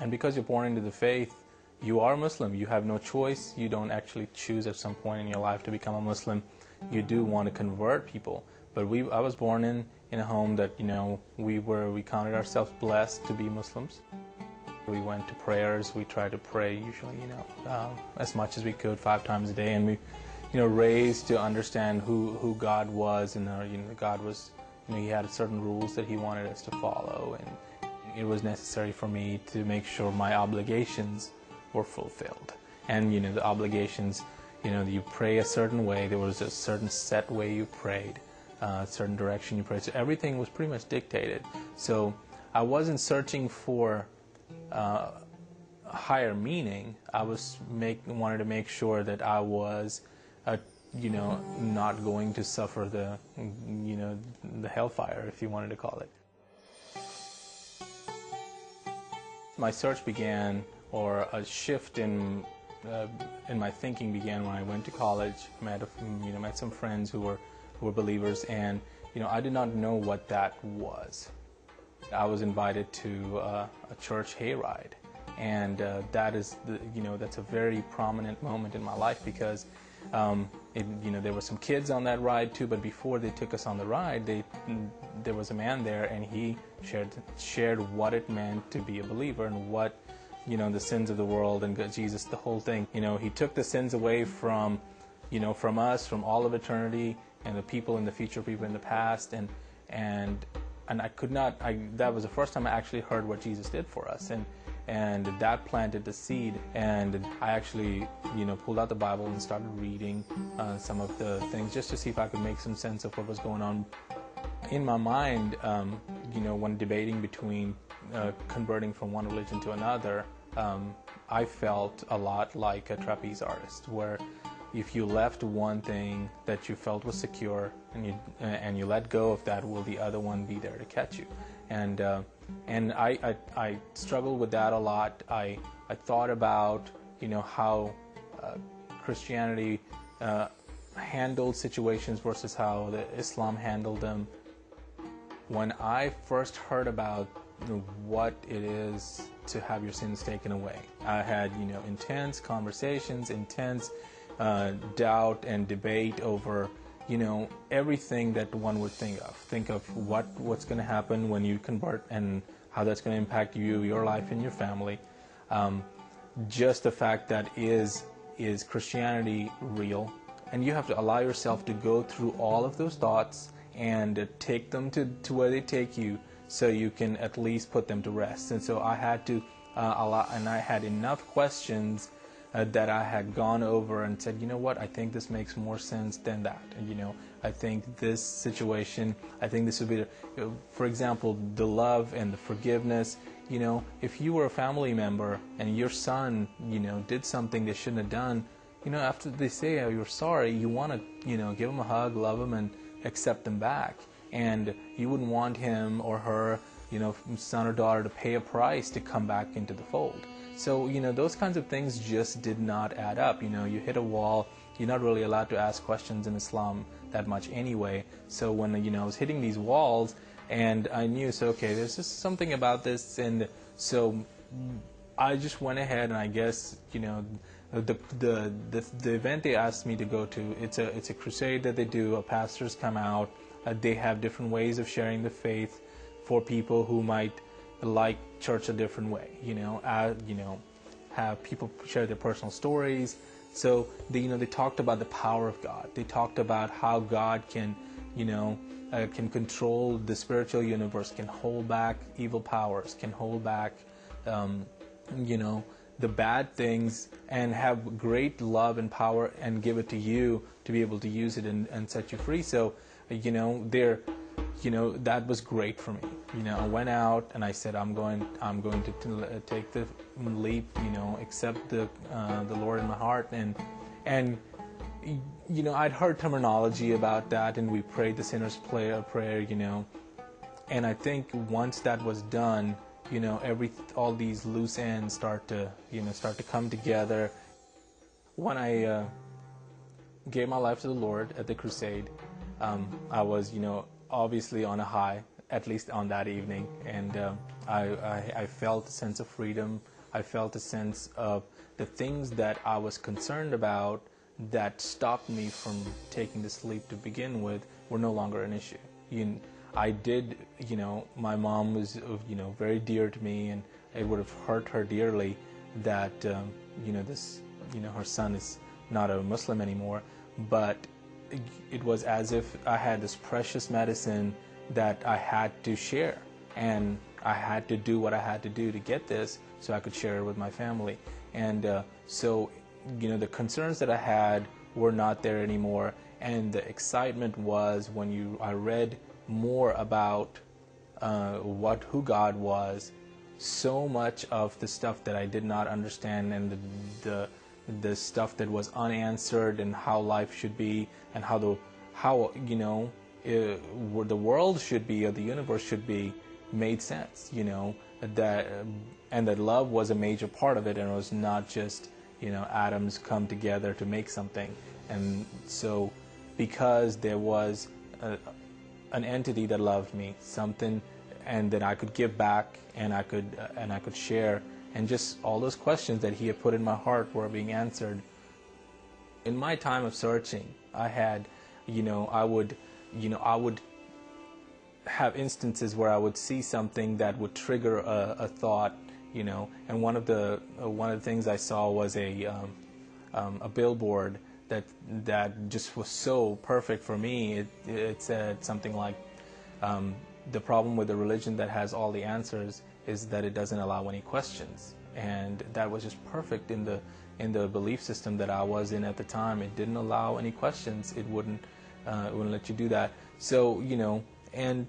And because you're born into the faith, you are Muslim. You have no choice. You don't actually choose at some point in your life to become a Muslim. You do want to convert people. But we, I was born in, in a home that, you know, we were, we counted ourselves blessed to be Muslims. We went to prayers. We tried to pray usually, you know, um, as much as we could, five times a day. And we, you know, raised to understand who, who God was. And, uh, you know, God was, you know, He had certain rules that He wanted us to follow. And it was necessary for me to make sure my obligations were fulfilled. And, you know, the obligations, you know, you pray a certain way. There was a certain set way you prayed, uh, a certain direction you prayed. So everything was pretty much dictated. So I wasn't searching for uh, higher meaning. I was make wanted to make sure that I was, uh, you know, not going to suffer the, you know, the hellfire, if you wanted to call it. My search began, or a shift in uh, in my thinking began when I went to college. Met you know met some friends who were who were believers, and you know I did not know what that was. I was invited to uh, a church hayride, and uh, that is the you know that's a very prominent moment in my life because um, it, you know there were some kids on that ride too. But before they took us on the ride, they there was a man there, and he shared shared what it meant to be a believer and what you know the sins of the world and Jesus, the whole thing. You know, he took the sins away from you know from us, from all of eternity, and the people in the future, people in the past, and and and I could not. I, that was the first time I actually heard what Jesus did for us, and and that planted the seed. And I actually, you know, pulled out the Bible and started reading uh, some of the things just to see if I could make some sense of what was going on. In my mind, um, you know, when debating between uh, converting from one religion to another, um, I felt a lot like a trapeze artist, where if you left one thing that you felt was secure and you and you let go of that, will the other one be there to catch you? And uh, and I, I, I struggled with that a lot. I I thought about you know how uh, Christianity uh, handled situations versus how the Islam handled them. When I first heard about what it is to have your sins taken away, I had you know intense conversations, intense uh, doubt and debate over you know everything that one would think of. Think of what what's going to happen when you convert and how that's going to impact you your life and your family. Um, just the fact that is is christianity real? And you have to allow yourself to go through all of those thoughts and take them to, to where they take you so you can at least put them to rest. And so i had to uh, allow and i had enough questions uh, that I had gone over and said, you know what, I think this makes more sense than that. And, you know, I think this situation, I think this would be, you know, for example, the love and the forgiveness. You know, if you were a family member and your son, you know, did something they shouldn't have done, you know, after they say oh, you're sorry, you want to, you know, give them a hug, love them, and accept them back. And you wouldn't want him or her, you know, son or daughter to pay a price to come back into the fold. So, you know, those kinds of things just did not add up. You know, you hit a wall, you're not really allowed to ask questions in Islam that much anyway. So when, you know, I was hitting these walls and I knew, so, okay, there's just something about this. And so I just went ahead and I guess, you know, the, the, the, the event they asked me to go to, it's a, it's a crusade that they do. A pastors come out. Uh, they have different ways of sharing the faith for people who might like church a different way. You know, uh, you know, have people share their personal stories. So they, you know, they talked about the power of God. They talked about how God can, you know, uh, can control the spiritual universe, can hold back evil powers, can hold back, um, you know, the bad things, and have great love and power, and give it to you to be able to use it and, and set you free. So, you know, they're you know that was great for me you know i went out and i said i'm going i'm going to t- take the leap you know accept the uh, the lord in my heart. And and you know i'd heard terminology about that and we prayed the sinner's prayer prayer you know. And i think once that was done you know every all these loose ends start to you know start to come together. When i uh, gave my life to the lord at the crusade um, i was you know obviously on a high. At least on that evening. And um, I, I, I felt a sense of freedom. I felt a sense of the things that I was concerned about that stopped me from taking the sleep to begin with were no longer an issue. You, I did, you know, my mom was, you know, very dear to me, and it would have hurt her dearly that, um, you know, this, you know, her son is not a Muslim anymore. But it was as if I had this precious medicine that I had to share, and I had to do what I had to do to get this so I could share it with my family. And uh, so, you know, the concerns that I had were not there anymore, and the excitement was when you I read more about uh, what who God was. So much of the stuff that I did not understand and the, the the stuff that was unanswered and how life should be and how the how you know uh, where the world should be or the universe should be made sense you know that um, and that love was a major part of it and it was not just you know atoms come together to make something and so because there was a, an entity that loved me something and that I could give back and I could uh, and I could share and just all those questions that he had put in my heart were being answered. In my time of searching, I had, you know, I would, you know, I would have instances where I would see something that would trigger a, a thought, you know, and one of the uh, one of the things I saw was a um, um, a billboard that that just was so perfect for me. It, it said something like, um, "The problem with a religion that has all the answers is that it doesn't allow any questions. And that was just perfect in the in the belief system that I was in at the time. It didn't allow any questions. It wouldn't uh, it wouldn't let you do that. So you know, and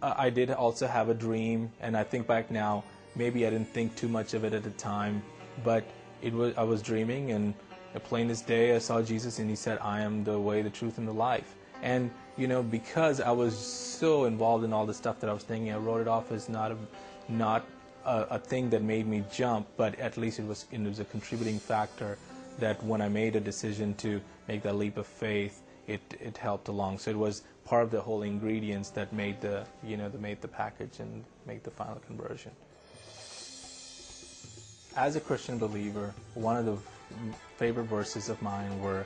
I did also have a dream, and I think back now, maybe I didn't think too much of it at the time, but it was I was dreaming, and plain as day, I saw Jesus, and He said, "I am the way, the truth, and the life." And you know, because I was so involved in all the stuff that I was thinking, I wrote it off as not a not a, a, thing that made me jump, but at least it was it was a contributing factor that when I made a decision to make that leap of faith, it it helped along. So it was part of the whole ingredients that made the you know that made the package and make the final conversion. As a Christian believer, one of the favorite verses of mine were,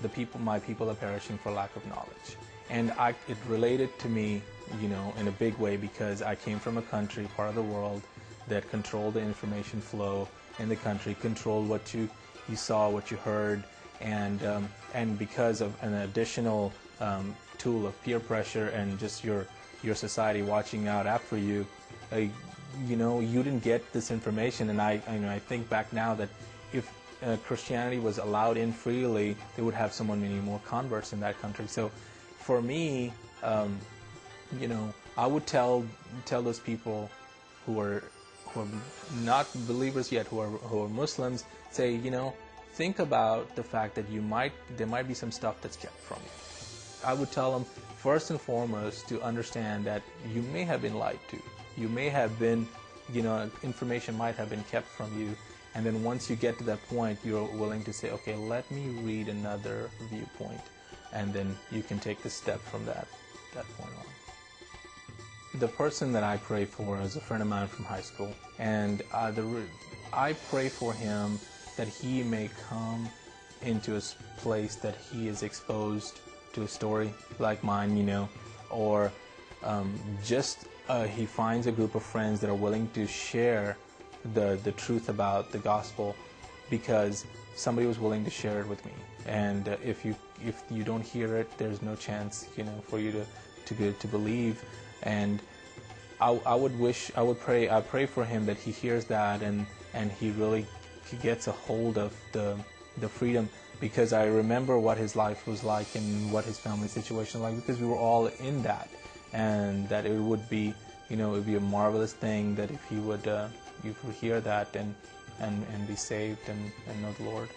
"The people, my people, are perishing for lack of knowledge," and I, it related to me you know, in a big way because I came from a country, part of the world, that controlled the information flow in the country, controlled what you, you saw, what you heard, and, um, and because of an additional um, tool of peer pressure and just your, your society watching out after you, uh, you know, you didn't get this information. And I, I, know, I think back now that if uh, Christianity was allowed in freely, they would have so many more converts in that country. So for me, um, you know, I would tell tell those people who are who are not believers yet, who are who are Muslims, say, you know, think about the fact that you might there might be some stuff that's kept from you. I would tell them first and foremost to understand that you may have been lied to. You may have been, you know, information might have been kept from you. And then once you get to that point, you're willing to say, okay, let me read another viewpoint. And then you can take the step from that, that point on the person that I pray for is a friend of mine from high school, and uh, the I pray for him that he may come into a place that he is exposed to a story like mine, you know, or um, just uh, he finds a group of friends that are willing to share the the truth about the gospel because somebody was willing to share it with me. And uh, if you if you don't hear it, there's no chance, you know, for you to to to believe and I, I would wish I would pray I pray for him that he hears that and and he really he gets a hold of the the freedom because I remember what his life was like and what his family situation was like because we were all in that and that it would be you know it would be a marvelous thing that if he would uh, you hear that and and and be saved and, and know the Lord.